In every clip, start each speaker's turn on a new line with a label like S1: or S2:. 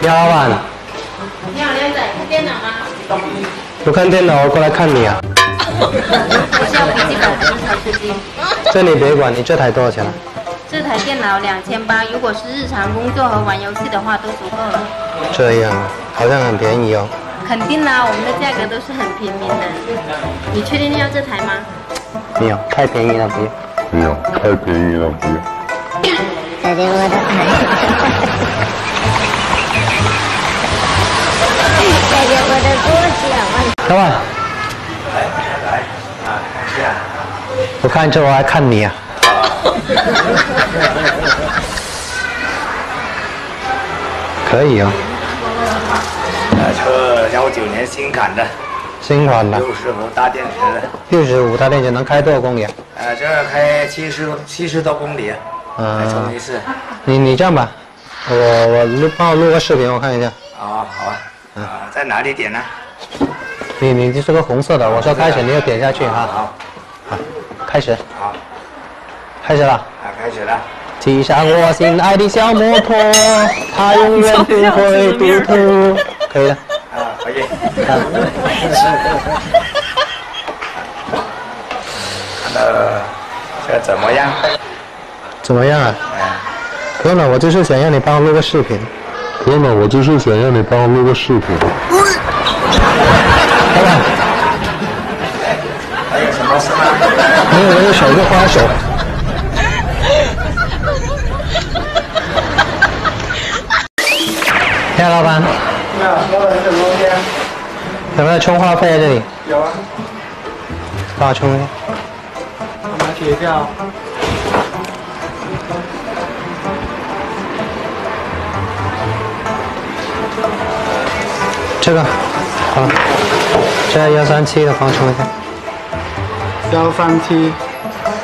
S1: 你好，老板。
S2: 你好，靓仔，看电脑吗？
S1: 不看电脑，我过来看你啊。
S2: 我需要笔记本、一台手机。
S1: 这你别管，你这台多少钱啊？
S2: 这台电脑两千八，如果是日常工作和玩游戏的话都足够了。
S1: 这样，好像很便宜哦。
S2: 肯定啦，我们的价格都是很平民的。你确定要这台吗？
S1: 没有，太便宜了，不要。
S3: 没有，太便宜了，不要。
S4: 再见我的啊！
S1: 老板。我看这，我还看你啊。可以哦。
S5: 车幺九年新款的，
S1: 新款的。
S5: 六十伏大电池的。
S1: 六十五大电池能开多少公里啊？
S5: 呃，这开七十七十多公里，
S1: 嗯。
S5: 充一次。
S1: 你你这样吧，我我录帮我录个视频，我看一下。
S5: 哦，好啊。啊，在哪里点呢？
S1: 你你就是个红色的，我说开始，你就点下去哈。
S5: 好。
S1: 好，开始。
S5: 好。
S1: 开始了。
S5: 啊，开始了。
S1: 骑上我心爱的小摩托，它永远不会独特。可以了。
S5: 啊，可以。呃，这怎么样？
S1: 怎么样啊？不用了，我就是想让你帮我录个视频。
S3: 不用了，我就是想让你帮我录个视频。
S1: 没有，我有手就花手。你好，老板。
S5: 你好，老板什么东西啊？
S1: 有没有充话费在这里？
S5: 有啊。
S1: 帮我充一下。
S5: 我拿铁票。
S1: 这个，好，这幺三七的帮我充一下。
S5: 幺三七，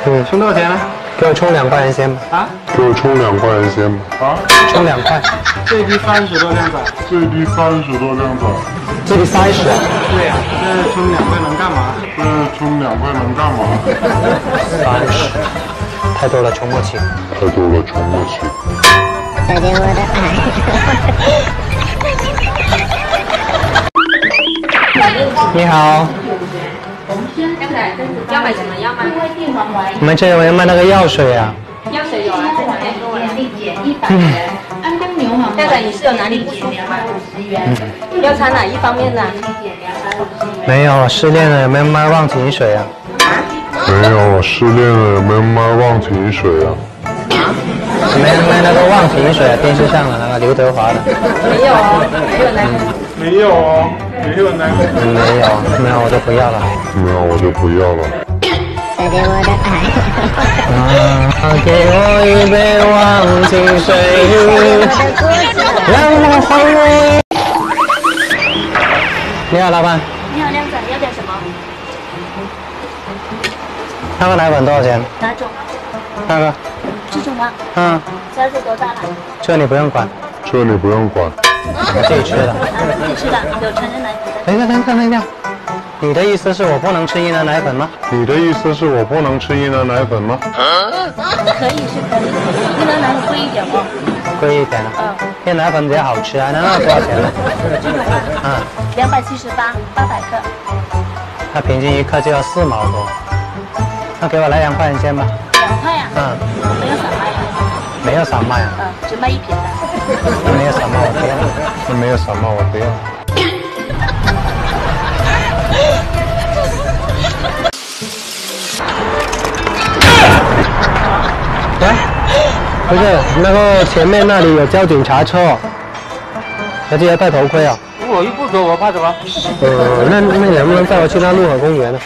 S1: 嗯，
S5: 充多少钱呢？
S1: 给我充两块钱先吧。
S5: 啊？
S3: 给我充两块钱先吧。
S5: 啊，
S1: 充两块。
S5: 最低三十多辆载。
S3: 最低三十多辆载。
S1: 最低三十。
S5: 对呀，这充两块能干嘛？
S3: 这充两块能干嘛？
S1: 三十，太多了，充不起。
S3: 太多了，充不起。
S4: 再见我的爱。
S1: 你好。
S2: 要买什么药吗？
S1: 我们这有人卖那个药水啊。
S2: 药水有啊，这两天给我来。安宫牛黄。蛋仔，你是有哪里不舒服吗？要擦哪一方面的？
S1: 没有，失恋了有没有卖忘情水啊？
S3: 没有，失恋了有没有卖忘情水啊？
S1: 没卖那个忘情水啊，电视上的那个刘德华的。
S2: 没有哦，没有奶粉。
S5: 没有哦，没有奶粉。
S1: 没有，没有我就不要了。
S3: 没有我就不要了。
S4: 再见我的爱。
S1: 啊，给我一杯忘情水，让我回味。你好，老板。
S2: 你好，靓仔，要点什么？
S1: 那个奶粉多少钱？
S2: 哪种？
S1: 那个。
S2: 这种吗？
S1: 嗯。
S2: 小姐多大了？
S1: 这你不用管。
S3: 这你不用管。
S1: 我自己吃的。
S2: 自己吃的，有成人奶粉。
S1: 等一下，等一下，等一下。你的意思是我不能吃婴儿奶粉吗？
S3: 你的意思是我不能吃婴儿奶粉吗？
S2: 可以是可以，婴儿奶粉贵一点哦。
S1: 贵一点啊。
S2: 嗯。
S1: 婴儿奶粉比较好吃啊，那那多少钱呢？
S2: 这个吗？
S1: 嗯。
S2: 两百七十八，八百克。
S1: 那平均一克就要四毛多。那给我来两块钱先吧。
S2: 两块呀？
S1: 嗯。
S2: 没有散卖呀？
S1: 没有散卖啊。
S2: 嗯，只卖一瓶的。
S1: 没有什么，我不要。
S3: 没有什么，我不要。
S1: 喂，不是，那个前面那里有交警查车，要记得戴头盔啊。
S5: 我又不走，我怕什么？
S1: 呃，那那能不能带我去那陆河公园呢？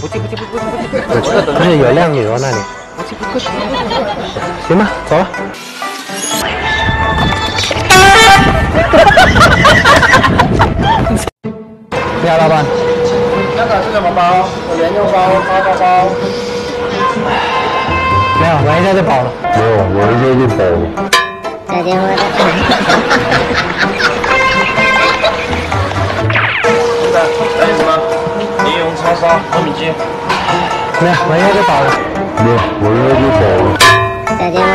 S5: 不去不去不去不去
S1: 不去。不是有靓女哦那里。
S5: 不去不去。
S1: 行吧，走了。你好，老板。
S5: 香港是什么包？我原肉包、八包包。
S1: 没有，玩一下就饱了。
S3: 没有，玩一下就饱了。
S4: 再见我的爱。
S5: 先生，来点什么？柠檬叉烧、糯米鸡。
S1: 没有，玩一下就饱了。
S3: 没有，玩一下就饱了。
S4: 再见我的